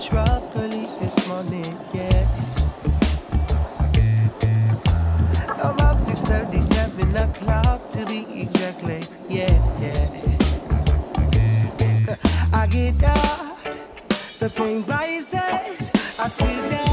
truck early this morning, yeah. About 6:30, 7 o'clock to be exactly, yeah, yeah. I get up, the pain rises, I see that.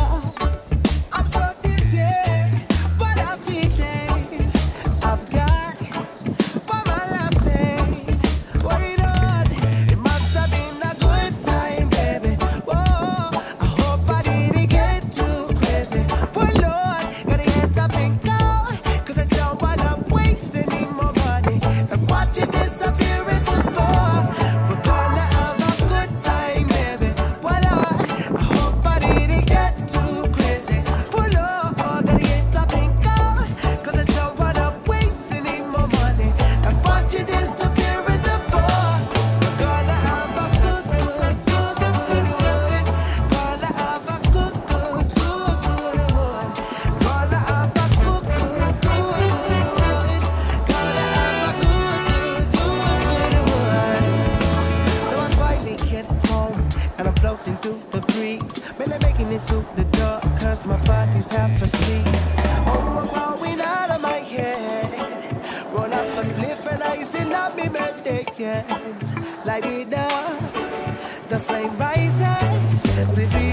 to the dark, cause my body's half asleep. Oh, I'm going out of my head. Roll up a spliff and I icing up me medications. Light it up, the flame rises.